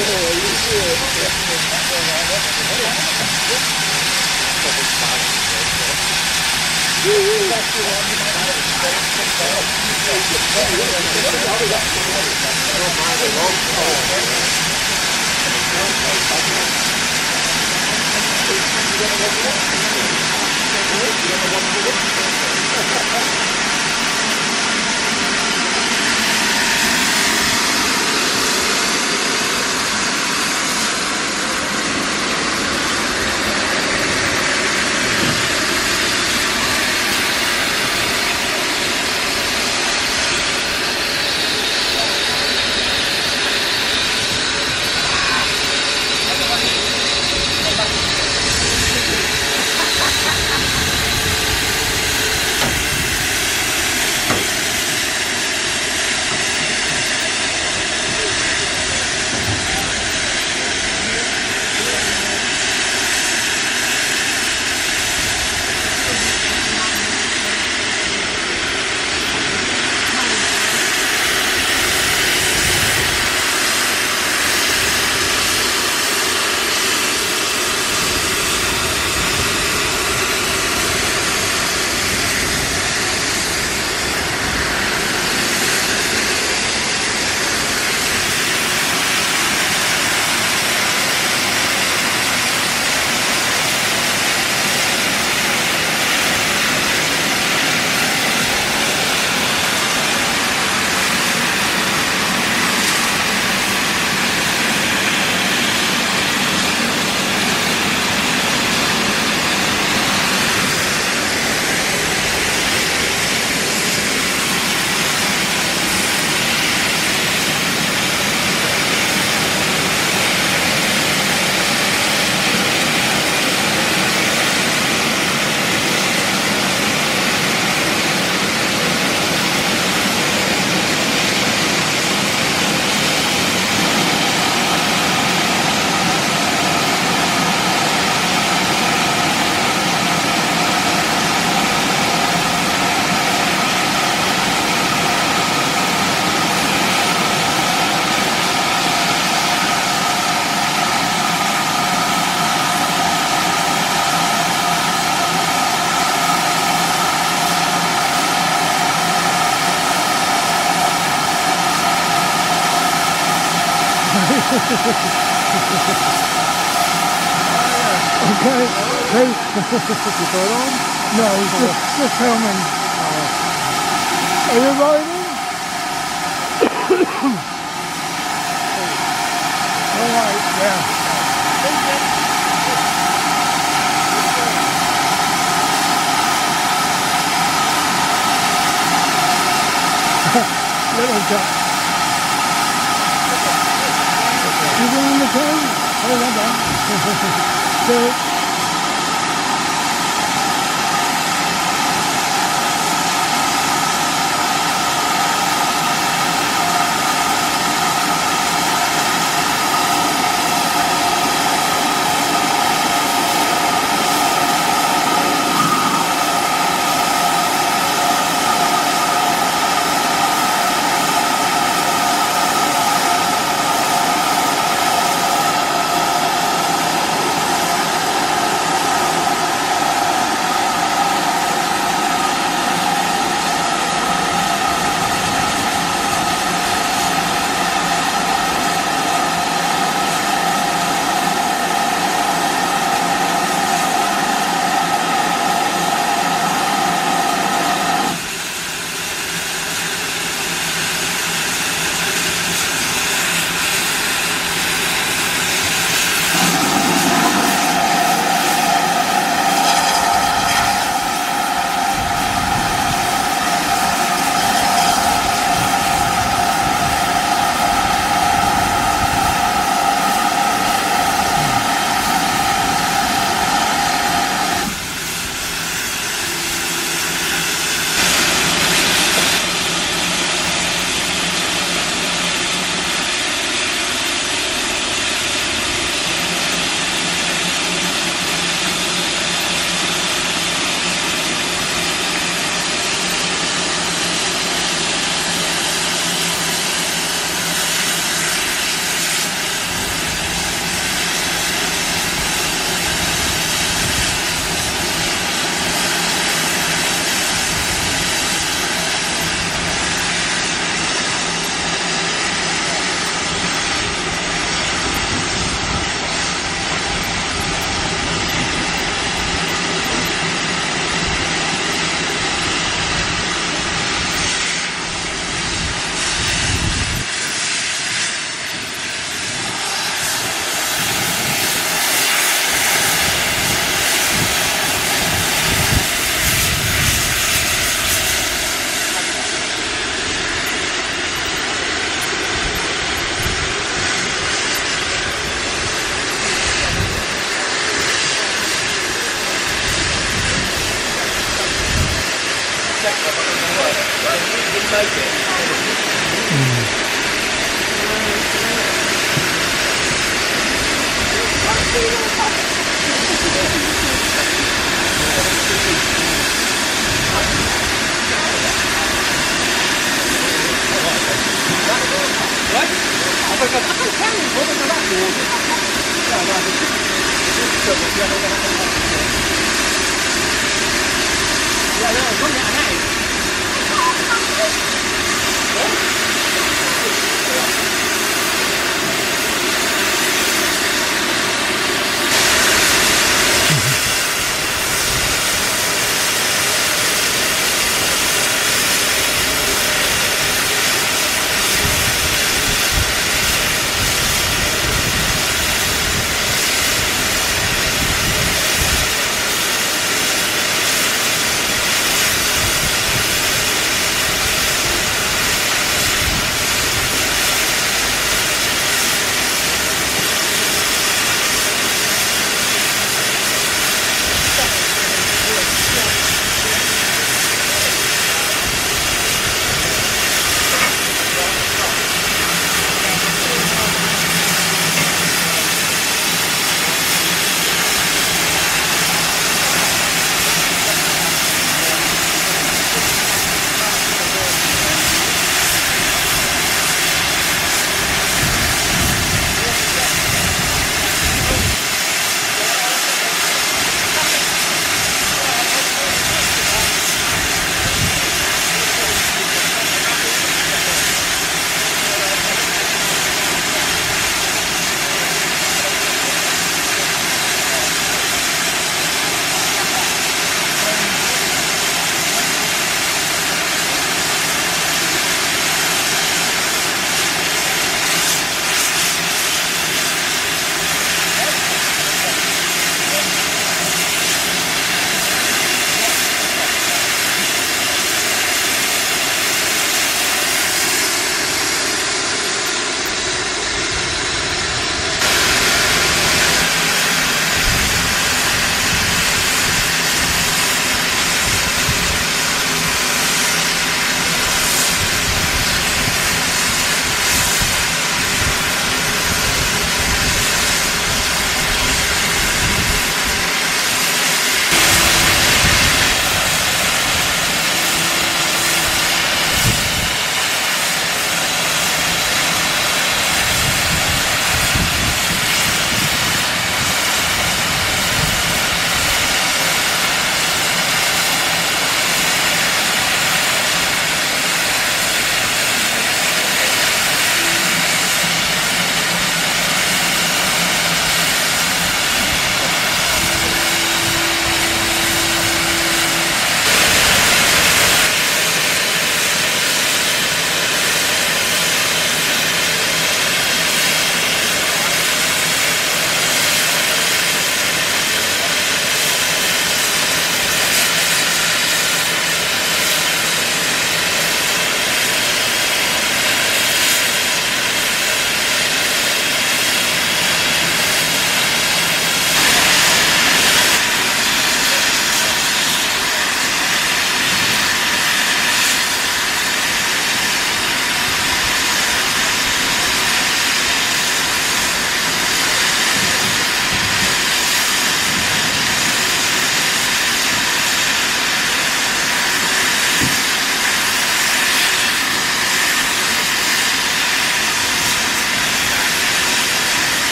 now. Okay, hey, you got on? No, just, just tell me. Are you riding? All right, yeah. Little duck. You going on the train? Oh, well done. so,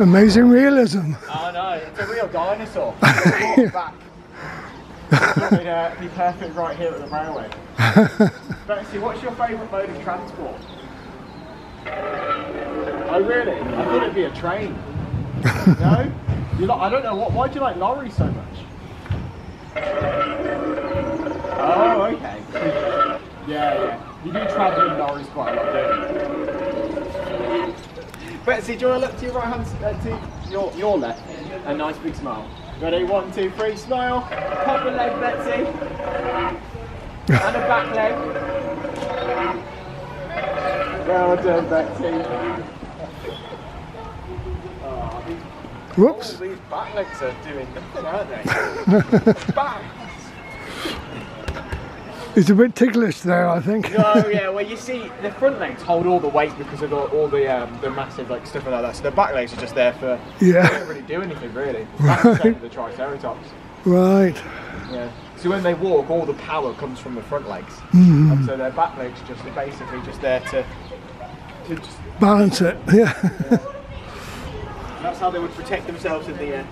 Amazing realism. Oh no, it's a real dinosaur. Back. It'd uh, be perfect right here at the railway. Betsy, what's your favourite mode of transport? Oh really? I thought it'd be a train. no? You like, I don't know what. Why do you like lorries so much? Oh, okay. Yeah, yeah. You do travel in lorries quite a lot, don't you? Betsy, do you want to look to your right hand, uh, to your, your left? A nice big smile. Ready? One, two, three, smile. Pop a leg, Betsy. And a back leg. Well done, Betsy. Oh, Whoops. all these back legs are doing nothing, aren't they? back. It's a bit ticklish there, I think. No, yeah. Well, you see, the front legs hold all the weight because of all, all the um, the massive like stuff like that. So the back legs are just there for. yeah. They Yeah. don't really do anything really. That's the same with the Triceratops. Right. Yeah. So when they walk, all the power comes from the front legs, and so their back legs just are basically just there to. to just, Balance it. Yeah. that's how they would protect themselves in the uh,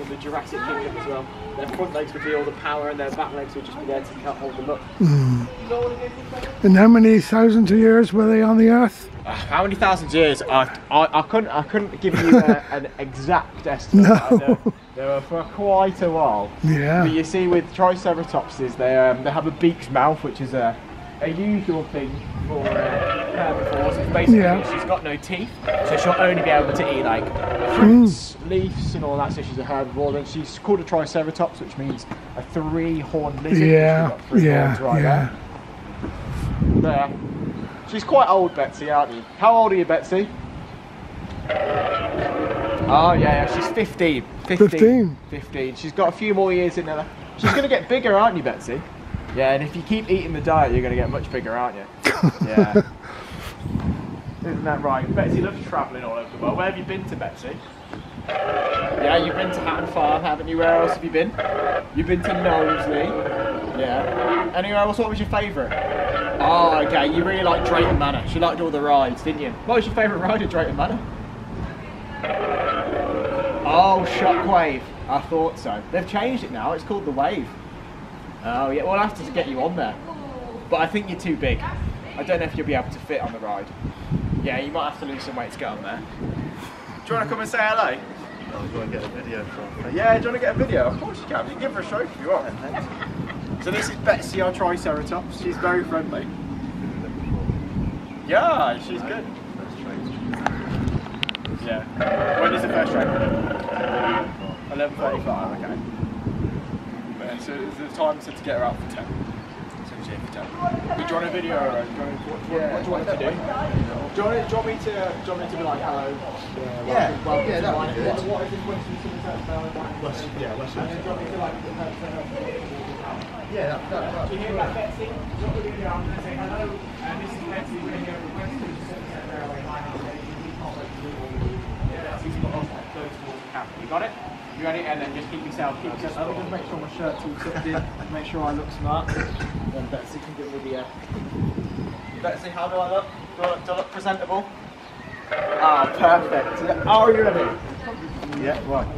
in the Jurassic Kingdom as well. Their front legs would be all the power, and their back legs would just be there to hold them up. You know what it is? And how many thousands of years were they on the earth? Uh, How many thousands of years? I, I, I couldn't I couldn't give you uh, an exact estimate. No. They were for quite a while. Yeah. But you see, with Triceratopses, they um, they have a beaked mouth, which is a a usual thing for uh, herbivores. It's basically Yeah. she's got no teeth, so she'll only be able to eat like fruits, leaves, and all that. So she's a herbivore. and she's called a Triceratops, which means a three-horned lizard. Yeah. got three horns Yeah. right Yeah. there. There. She's quite old, Betsy, aren't you? How old are you, Betsy? Oh, yeah, yeah, she's 15. 15. 15. 15. She's got a few more years in her. She's going to get bigger, aren't you, Betsy? Yeah, and if you keep eating the diet, you're going to get much bigger, aren't you? Yeah. Isn't that right? Betsy loves travelling all over the world. Where have you been to, Betsy? Yeah, you've been to Hatton Farm, haven't you? Where else have you been? You've been to Knowsley. Yeah. Anywhere else? What was your favourite? Oh, okay. You really liked Drayton Manor. She liked all the rides, didn't you? What was your favourite ride at Drayton Manor? Oh, Shockwave. I thought so. They've changed it now. It's called the Wave. Oh, yeah. We'll have to get you on there. But I think you're too big. I don't know if you'll be able to fit on the ride. Yeah, you might have to lose some weight to get on there. Do you want to come and say hello? Oh, you want to get a video from Yeah, do you want to get a video? Of course you can. You can give her a show if you want. So this is Betsy, our Triceratops. She's very friendly. Yeah, she's good. Yeah. When is the first train? 11.45, okay. Yeah, so the time said to get her out for 10. So she's here for 10. Do you want a video or do you want, what, what, what do you want to do? Do you want, do you want me to, do you want me to be like, hello? Yeah, welcome yeah, to that'd be good. What, what is this question someone says about West, yeah, West and then do you want me to like put her to her Yeah, that, that, Do you hear that, Betsy? Drop the video, I'm going to say hello. And this is Betsy, we're here for West Somerset Railway Line. Yeah, that's easy. Got us close towards the camera. You got it? You ready? And then just keep yourself, keep yourself. Let me just make sure my shirt's all tucked in. Make sure I look smart. Then Betsy can give me the. Uh... Betsy, how do I look? Do I look, do I look presentable? Ah, perfect. Are you ready? yeah, right.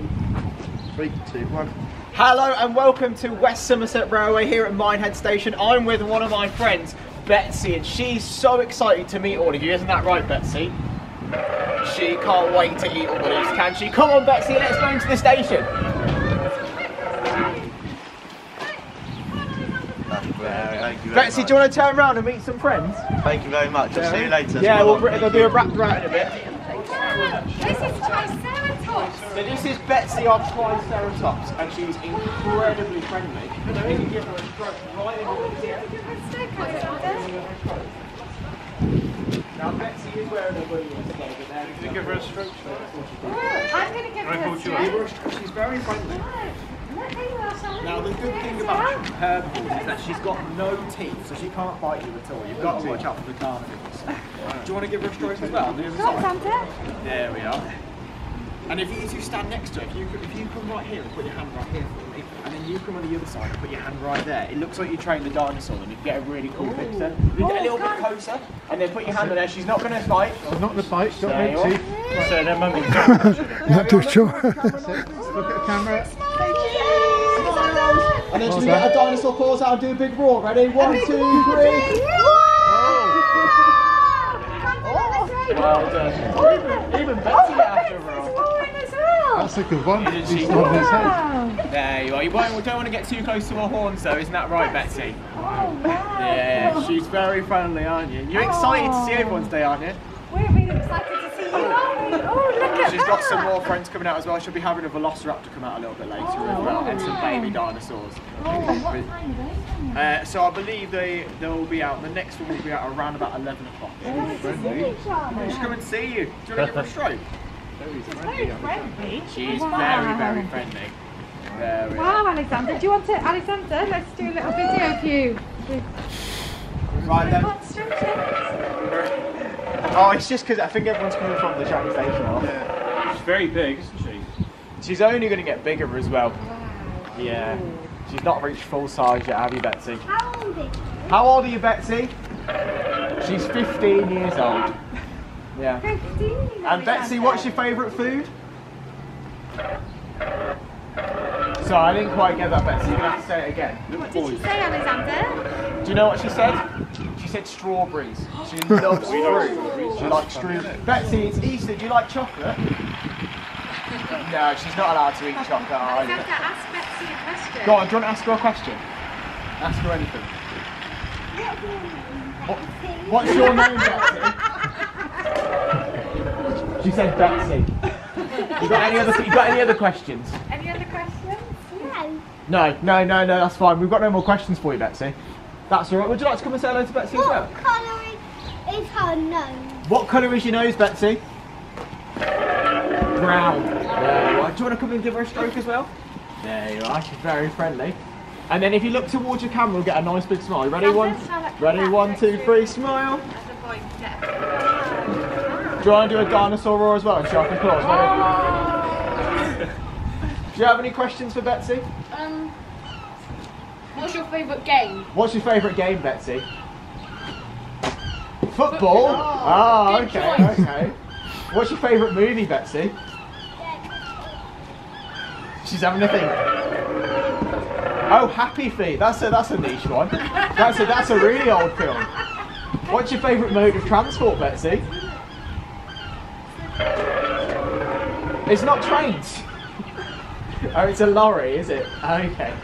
Three, two, one. Hello and welcome to West Somerset Railway here at Minehead Station. I'm with one of my friends, Betsy, and she's so excited to meet all of you. Isn't that right, Betsy? She can't wait to eat all of these, can she? Come on, Betsy, let's go into the station. Thank you Betsy, much. do you want to turn around and meet some friends? Thank you very much. I'll see you later. Yeah, Well we'll, done. they'll do a wrap around in a bit. This is Triceratops. So this is Betsy our Triceratops, and she's incredibly friendly. You give her a stroke right in the. Oh, now Betsy is wearing a hoodie today, but then Can you give her a stroke? I'm going to give her a stroke. she's very friendly. Let me wash on. Now the good thing about herbivores is that she's got no teeth, so she can't bite you at all. You've got to watch out for the carnivores. Do you want to give her a stroke as well? On Come on. Santa. There we are. And if you two stand next to it, if you, if you come right here and put your hand right here for me, and then you come on the other side and put your hand right there, it looks like you're trained the dinosaur and you get a really cool picture. You get a little bit closer, and then put your hand on there. She's not going to bite. Not the bite, don't There you make are. teeth. So then, mummy. Not too sure. Look at the camera. And then should we get a dinosaur paws out and do a big roar? Ready? One, two, three. Oh. Well done. Even Betsy after a roar. That's a good one. Isn't she? He's nodding his head. There you are. You won't, don't want to get too close to her horns though, isn't that right, Betsy? Yeah, she's very friendly, aren't you? You're excited to see everyone today, aren't you? We're really excited to see you, aren't we? Oh, look at She's got some more friends coming out as well. She'll be having a velociraptor come out a little bit later as well, and some baby dinosaurs. Oh, what time are they? Uh, so I believe they they'll be out. The next one will be out around about 11 o'clock. She's coming to see you. Do you want to give her a stroke? She's very friendly. She's Wow. very, very friendly. There we are. Wow, Alexander. Do you want to, Alexander? Let's do a little video of you. Right then. Oh, it's just because I think everyone's coming from the train station. off. She's very big, isn't she? She's only going to get bigger as well. Yeah. She's not reached full size yet, have you, Betsy? How old is she? How old are you, Betsy? She's 15 years old. Yeah. 15. And Betsy, what's your favourite food? So I didn't quite get that, Betsy. You're going to have to say it again. What did she say, Alexander? Do you know what she said? She said strawberries. She loves fruit. She likes strawberries. Betsy, it's Easter. Do you like chocolate? No, she's not allowed to eat chocolate. You? Alexander, ask Betsy a question. Go on, do you want to ask her a question? Ask her anything. What, what's your name, Betsy? She said Betsy. You got any other? You got any other questions? Any other questions? No, no, no, no. That's fine. We've got no more questions for you, Betsy. That's all right. Would you like to come and say hello to Betsy as well? What colour is, is her nose? What colour is your nose, Betsy? Brown. There you are. Do you want to come and give her a stroke as well? There you are. She's very friendly. And then if you look towards your camera, we'll get a nice big smile. Ready? One, ready? One, two, three. Smile. That's a boy. Yeah. Do you want to do a dinosaur roar as well? and Show off the claws. Ready? Do you have any questions for Betsy? Um, what's your favourite game? What's your favourite game, Betsy? Football. Ah, good okay, choice. okay. What's your favourite movie, Betsy? She's having a think. Oh, Happy Feet. That's a that's a niche one. That's a that's a really old film. What's your favourite mode of transport, Betsy? It's not trains. Oh, it's a lorry, is it? Okay.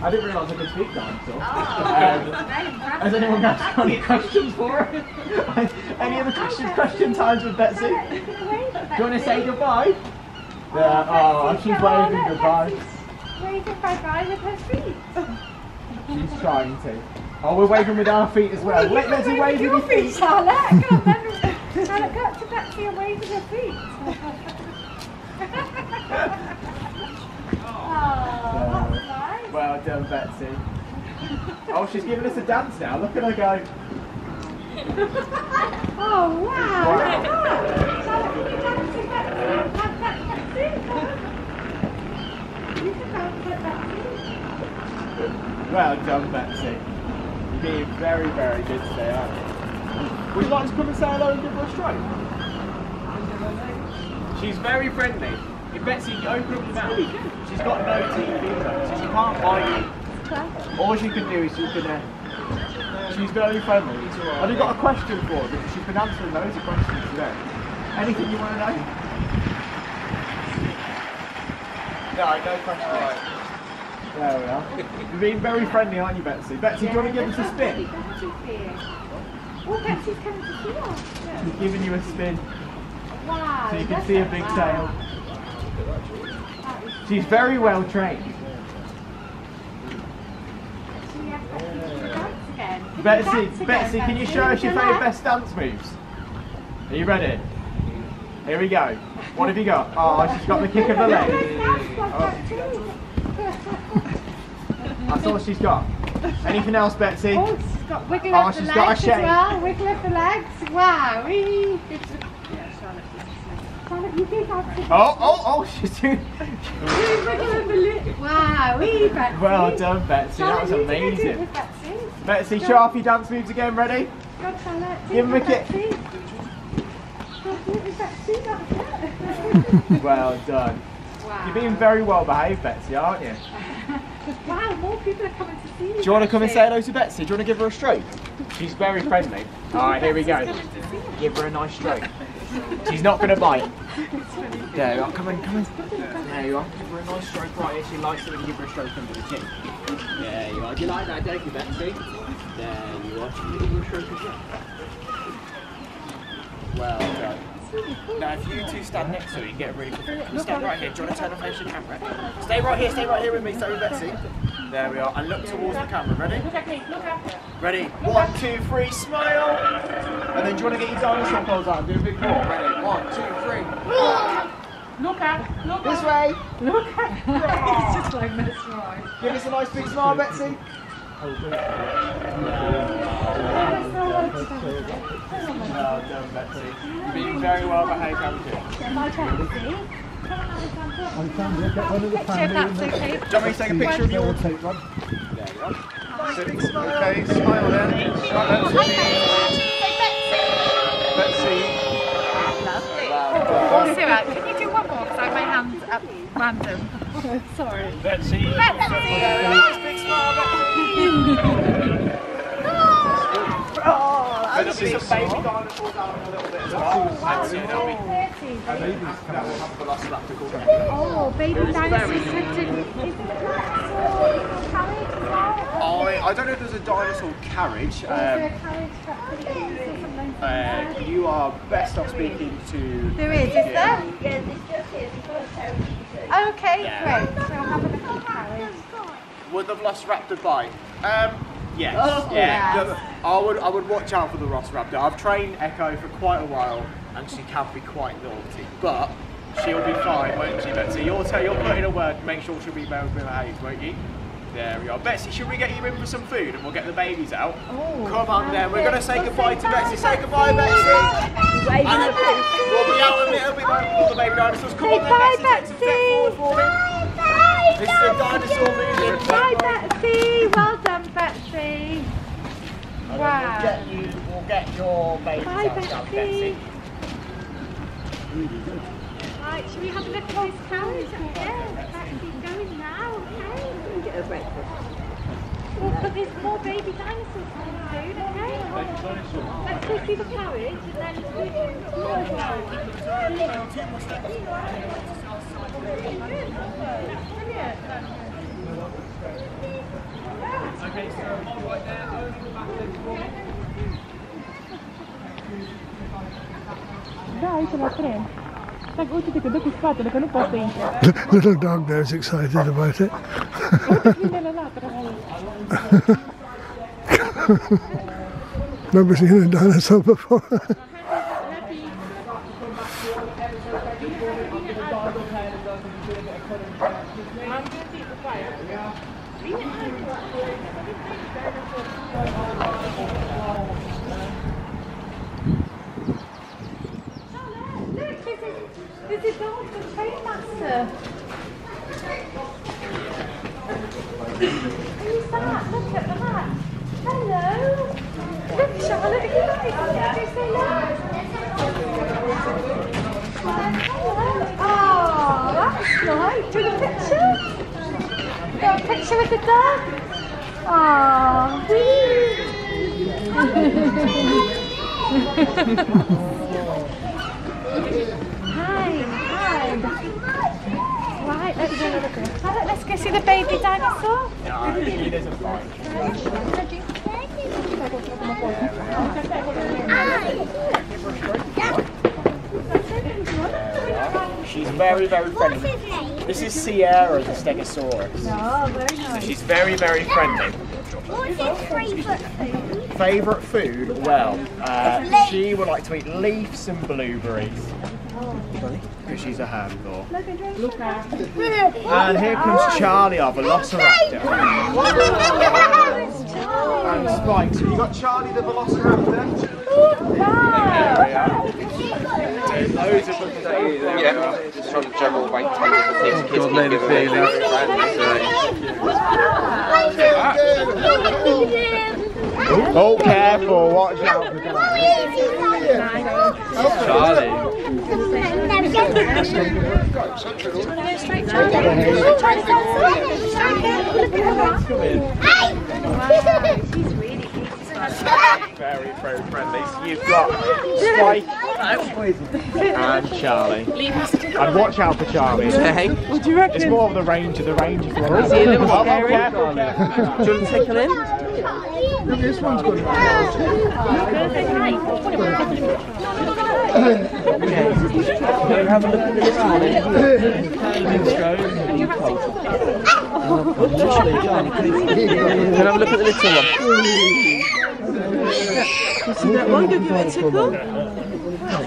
I didn't realise I could speak dinosaur. Um, has anyone got any questions for her? any other questions? Question times with Betsy? Do you want to say goodbye? Yeah. Oh, she's waving goodbye. Waving bye-bye with her feet. She's trying to. Oh, we're waving with our feet as well. Let Let's wave with your feet. Charlotte. Come on, then. Charlotte, go up to Betsy and wave with your feet. oh, that's nice. Well done, Betsy. Oh, she's giving us a dance now. Look at her go. Oh, wow. Wow. Look at that. Charlotte, can you dance with Betsy? Dance that Betsy. You can dance with Betsy. Well done, Betsy. You're being very, very good today, aren't you? Would you like to come and say hello and give her a stroke? She's very friendly. If Betsy, you open up your mouth, she's got no teeth either, so she can't bite you. All she can do is she can. Uh, she's very friendly. Have you got a question for her? Because she's been answering loads of questions today. Anything you want to know? No, no question. Right. There we are. You're being very friendly, aren't you, Betsy? Betsy, do you want to give us a spin? Oh, Betsy's coming to see us. She's giving you a spin Wow. so you can see a big tail. She's very well trained. Should we ask Betsy to dance again? Can you Betsy, can you show us your favourite best dance moves? Are you ready? Here we go. What have you got? Oh, she's got the kick of the leg. Oh. That's all she's got. Anything else, Betsy? Oh, she's got wiggle Oh, of the legs as well. Wiggle of the legs. Wow. Wee. Charlotte, you do have oh, oh, oh, oh, she's doing. wiggle of the leg. Wow. Wee, Betsy. Well done, Betsy. That was Charlotte, you do it amazing. Betsy. Betsy, show off your dance moves again. Ready? Go, Charlotte. Give him a kick. Betsy. Go, do it with Betsy. That's it. Well done. Wow. You're being very well behaved, Betsy, aren't you? Wow, more people are coming to see you. Do you want to come and say hello to Betsy? Do you want to give her a stroke? She's very friendly. All right, here we go. Give her a nice stroke. She's not going to bite. There you are. Come on, come on. There you are. Give her a nice stroke right here. She likes it when you give her a stroke under the chin. There you are. Do you like that, don't you, Betsy? There you are. Give her a stroke as well? Well done. Now, if you two stand next to her, you get a really good. You Stand right here. Do you want to turn and face the camera? Stay right here. Stay right here with me. Stay with Betsy. There we are. And look towards the camera. Ready? Look at me, look at me. Ready? One, two, three, smile. And then do you want to get your dinosaur pose on? Do a big roar. Ready? One, two, three. Look at, look at. This way. Look at. It's just like mesmerised. Give us a nice big smile, Betsy. Well done, Betsy. You've been very well behaved, haven't you? My on, Alexander. Of okay. Do you want me to take a picture of you? one. There big smile. Okay, smile then. Right, Betsy. Betsy. Oh, Sarah, can you do one more? Because I have my hands up random. Sorry. Betsy. Betsy! Nice big smile, Betsy. Betsy. Baby dinosaurs out a little bit as well. Betsy, that'll be. And maybe that will have the velociraptor called Oh, baby dinosaurs sitting. Is there a dinosaur carriage as well? I, I don't know if there's a dinosaur carriage. Is there a Um, carriage for activities or something? uh, you are best off speaking to. There is, is there? Yeah, there's just here carriage. Okay, Yeah. great. So have a look at the. Would the Velociraptor bite? Um, yes. Oh, yeah. yes. I would. I would watch out for the Velociraptor. I've trained Echo for quite a while, and she can be quite naughty, but she'll be fine, won't she, Betsy? You'll tell. You'll put in a word. Make sure she'll be well behaved, won't you? There we are. Betsy, should we get you in for some food and we'll get the babies out? Oh, Come on then, we're going to say goodbye to Betsy. Say goodbye, Betsy. And we'll be out in a little bit before the baby dinosaurs. Come on then, bye, Betsy. Take some step forward for me. This is a dinosaur movie. Bye, Betsy. Well done, Betsy. Wow. We'll get you, we'll get your babies Bye, out Betsy. Betsy. Right, should we have a look at this carriage? Yeah, now, okay? Breakfast. Well, but there's more baby dinosaurs coming soon, okay? Let's go see the carriage and then we can Dai, ce la prendo. Dai, uite că dă cu spatele, că nu poate să intre. Little dog there is excited about it. Never seen a dinosaur before. Look, there's a, there's a dog for train master. Who's that? Look at that. Hello. Look, Charlotte, are you guys? Did you say hello? Hello. Oh, Right, do you want a picture? Got a picture with the dog? Hi, hi. Right, let's, oh, let's go see the baby dinosaur. She's very, very friendly. This is Sierra, the Stegosaurus. Oh, very nice. She's very, very friendly. What's his favourite food? Favourite food? Well, uh, she would like to eat leaves and blueberries. Because she's a herbivore. And here comes Charlie, our velociraptor. And Spike, so you got Charlie the velociraptor. There we are. There's loads of them today. There we. Just trying to juggle weight tables and things. Kids keep giving away Oh, careful, watch out for Charlie. Very, very friendly. So you've got Spike and Charlie. And watch out for Charlie. What do you reckon? It's more of the ranger. The ranger's the one. Is he a little scary? careful, careful. Do you want to take him in? This one's got Have a look at the little one. Can I have a look at the little one? See that one? Go give it a tickle.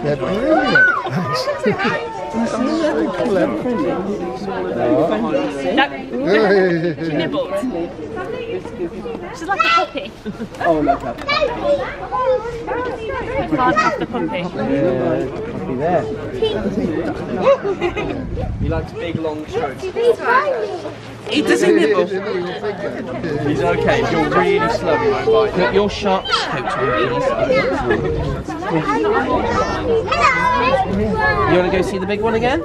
They're brilliant. She nibbled. She's like a puppy. Oh, look up. You can't have the puppy. Be there. he likes big long strokes. He doesn't nibble. He's okay. If you're really slow, he won't bite. Put your sharp coat on, please. You want to go see the big one again?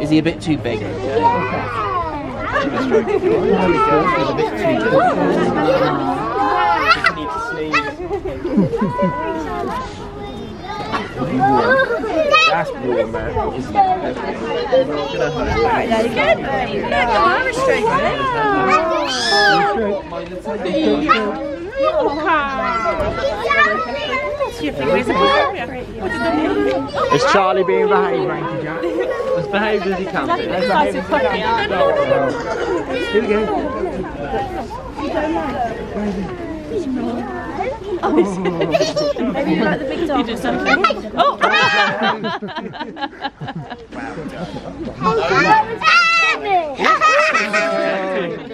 Is he a bit too big? He's a bit too big. Need to sneeze. That's warm, man. Is Charlie being behaved, Ranky Jack? As behaved as he can be. As behaved as he can. Here we go. Oh,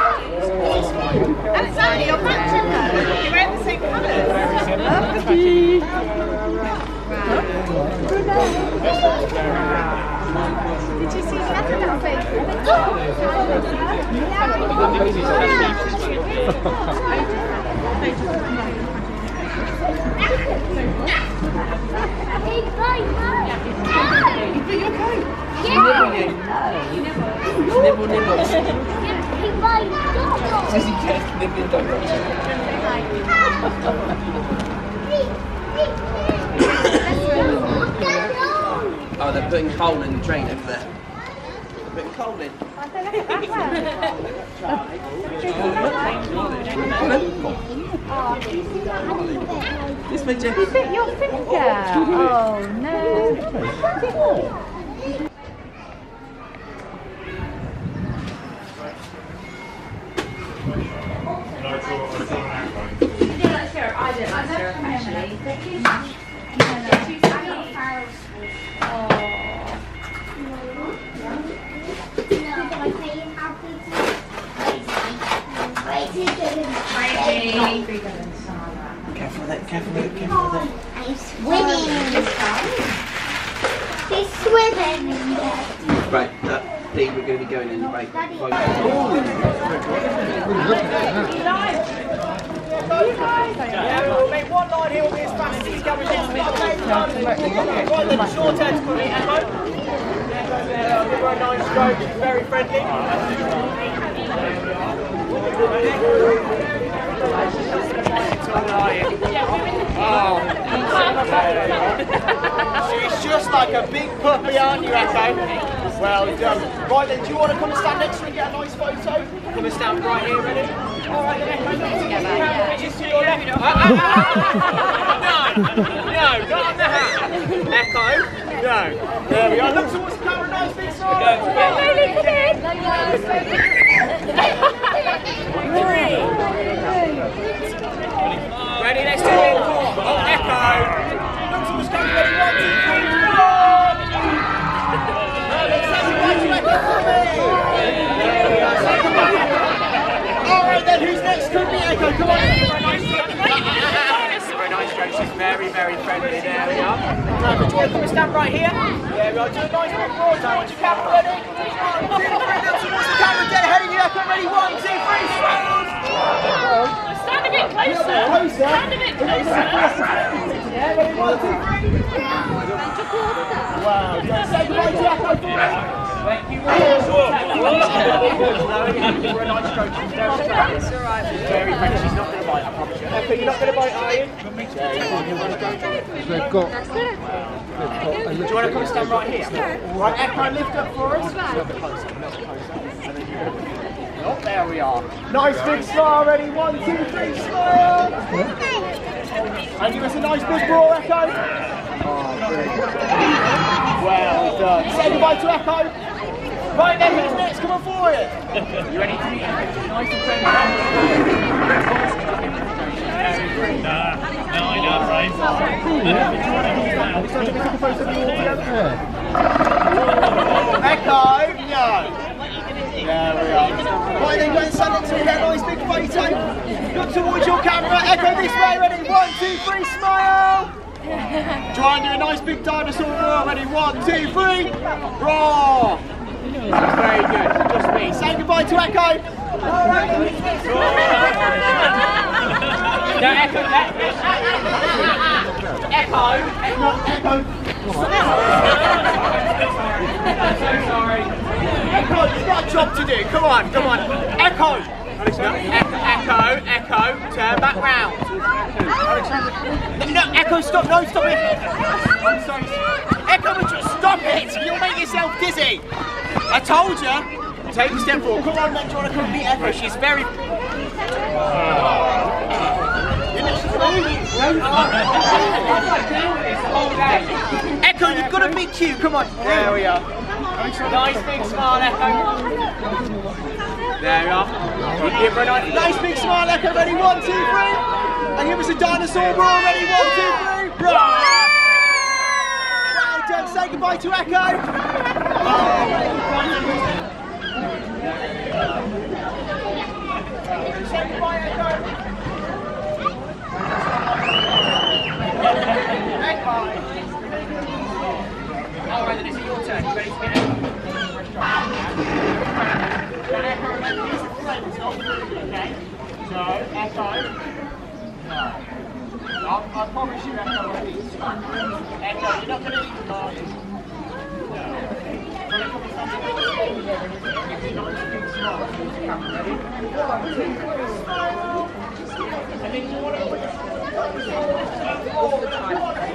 Alexander, you're matching her. You're wearing the same colours. Did you see the other little baby? Nibble, nibble. Says he can't nibble donuts. Oh, they're putting coal in the drain over there. They're putting coal in. This made you. Bit your finger. Oh no. Careful with it, careful with it, careful with it. I'm swimming. He's swimming. Right, that D, we're going to be going in right. We'll make one line here will be as fast as he's down. Right, then short. Yeah, give her a nice stroke, very friendly. She's just like a big puppy, aren't you, Echo? Well done. Right then, do you want to come and stand next to me and get a nice photo? Come and stand right here, ready? All right then, Echo, look together. Just to your left. No, no, not on the hat. Echo, no. There we are. Look towards the camera, nice big smile. Ready, next to me. Oh, Echo. Look towards the ready, one, two, three, run. Let's say goodbye to Echo for me. There we are, say goodbye. All right then, who's next? Could be Echo. Come on. Very. She's very, very friendly. There we are. Right, do you want to stand right here? There we are. Do a nice big broad towards your camera. Ready? One, two, three. Look towards the camera. Dead ahead of you, Echo. Ready? One, two, three. Swells. Stand a bit closer. Closer. Stand a bit closer. Yeah, ready? One, two, three. Wow. Thank you very much. Do you want to come stand right here? Right, Echo, lift up for us. And then you're going to Oh, there we are. Nice big smile, ready? One, two, three, smile! And give us a nice big roar, Echo. Oh, brilliant. Well done. Say goodbye to Echo. Right then, who's next? Come on forward. You ready to meet Nice and friendly. No, I know, right? So, do we take a photo of you all together? Echo, no. There we are. Right then, go and stand next to a nice big photo. Look towards your camera. Echo this way, ready? One, two, three, smile. Try and do a nice big dinosaur roar. Ready? One, two, three. Roar. Very good. Just me. Say goodbye to Echo. Echo. Echo. Echo. I'm so sorry. Echo, you've got a job to do. Come on, come on. Echo. Echo, echo, turn back round. No, Echo, stop, no, stop it. Echo, stop it? You'll make yourself dizzy. I told you. Take a step forward. Come on, then, do you want to come meet Echo? She's very... Echo, you've got to meet Q. Come on. There we are. Nice big smile, Echo. There we are. You give her a nice, nice big smile, Echo. Ready? One, two, three. And give us a dinosaur roar. Ready? One, two, three. Roar. Well done. Say goodbye to Echo. Say goodbye, Echo. Echo. All right, then is it your turn? You ready to get Echo? Now, Echo, remember, these are friends, not food, okay? No. I, I promise you, Echo will eat. Echo, you're not going to eat the garden. No. All the time.